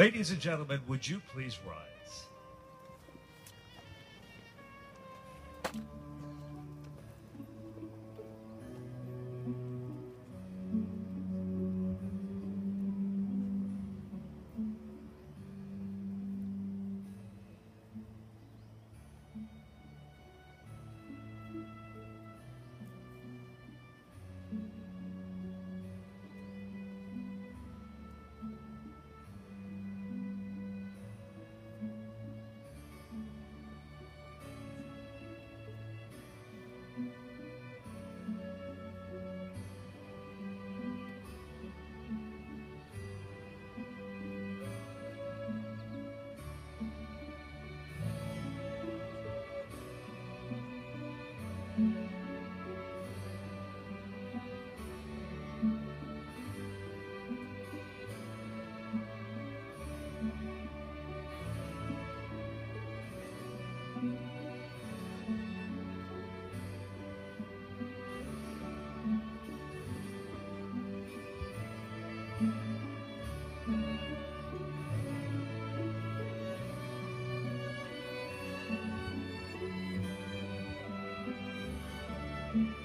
Ladies and gentlemen, would you please rise? You.